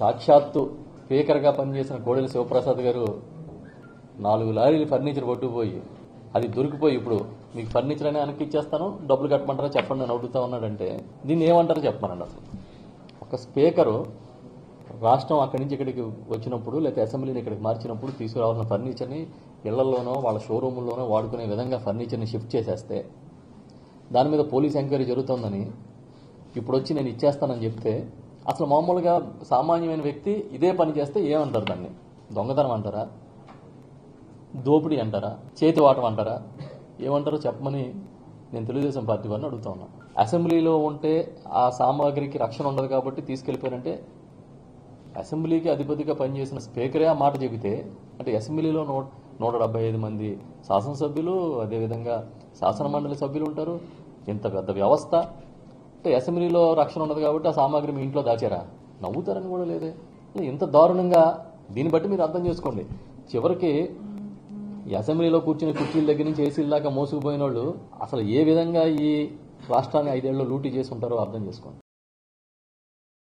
సాక్షాత్తు స్పీకర్గా పనిచేసిన కోడెల శివప్రసాద్ గారు నాలుగు లారీలు ఫర్నిచర్ కొట్టుకుపోయి అది దొరికిపోయి ఇప్పుడు మీకు ఫర్నిచర్ అనే వెనక్కి ఇచ్చేస్తాను డబ్బులు కట్టమంటారా చెప్పండి నేను అడుగుతా ఉన్నాడంటే దీన్ని ఏమంటారో చెప్పమనండి అసలు. ఒక స్పీకరు రాష్ట్రం అక్కడి నుంచి ఇక్కడికి వచ్చినప్పుడు లేకపోతే అసెంబ్లీని ఇక్కడికి మార్చినప్పుడు తీసుకురావాల్సిన ఫర్నిచర్ని ఇళ్ళలోనో వాళ్ళ షోరూముల్లోనో వాడుకునే విధంగా ఫర్నిచర్ని షిఫ్ట్ చేసేస్తే దాని మీద పోలీస్ ఎంక్వైరీ జరుగుతోందని ఇప్పుడు వచ్చి నేను ఇచ్చేస్తానని చెప్తే అసలు మామూలుగా సామాన్యమైన వ్యక్తి ఇదే పని చేస్తే ఏమంటారు దాన్ని? దొంగతనం అంటారా? దోపిడీ అంటారా? చేతి వాటం అంటారా? ఏమంటారో చెప్పమని నేను తెలుగుదేశం పార్టీ వారిని అడుగుతా ఉన్నా. అసెంబ్లీలో ఉంటే ఆ సామాగ్రికి రక్షణ ఉండదు కాబట్టి తీసుకెళ్ళిపోయారంటే అసెంబ్లీకి అధిపతిగా పనిచేసిన స్పీకరే ఆ మాట చెబితే అంటే అసెంబ్లీలో నూట నూట డెబ్బై ఐదు మంది శాసనసభ్యులు అదేవిధంగా శాసన మండలి సభ్యులు ఉంటారు. ఇంత పెద్ద వ్యవస్థ. అంటే అసెంబ్లీలో రక్షణ ఉండదు కాబట్టి ఆ సామాగ్రి మీ ఇంట్లో దాచారా? నవ్వుతారని కూడా లేదే. ఇంత దారుణంగా దీన్ని బట్టి మీరు అర్థం చేసుకోండి. చివరికి అసెంబ్లీలో కూర్చుని కుర్చీల దగ్గర నుంచి ఏసీల దాకా మోసుకుపోయిన వాళ్ళు అసలు ఏ విధంగా ఈ రాష్ట్రాన్ని ఐదేళ్ళలో లూటీ చేసి ఉంటారో అర్థం చేసుకోండి.